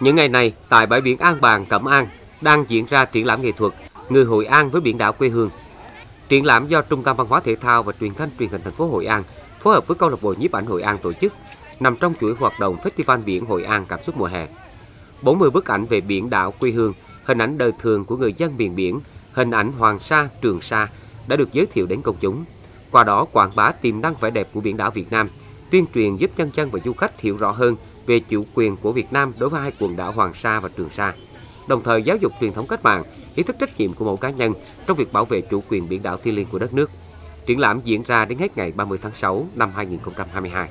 Những ngày này, tại bãi biển An Bàng, Cẩm An đang diễn ra triển lãm nghệ thuật Người Hội An với biển đảo quê hương. Triển lãm do Trung tâm Văn hóa Thể thao và Truyền thanh Truyền hình thành phố Hội An phối hợp với câu lạc bộ nhiếp ảnh Hội An tổ chức, nằm trong chuỗi hoạt động Festival biển Hội An cảm xúc mùa hè. 40 bức ảnh về biển đảo quê hương, hình ảnh đời thường của người dân miền biển, hình ảnh Hoàng Sa, Trường Sa đã được giới thiệu đến công chúng. Qua đó quảng bá tiềm năng vẻ đẹp của biển đảo Việt Nam, tuyên truyền giúp nhân dân và du khách hiểu rõ hơn về chủ quyền của Việt Nam đối với hai quần đảo Hoàng Sa và Trường Sa. Đồng thời giáo dục truyền thống cách mạng, ý thức trách nhiệm của mỗi cá nhân trong việc bảo vệ chủ quyền biển đảo thiêng liêng của đất nước. Triển lãm diễn ra đến hết ngày 30 tháng 6 năm 2022.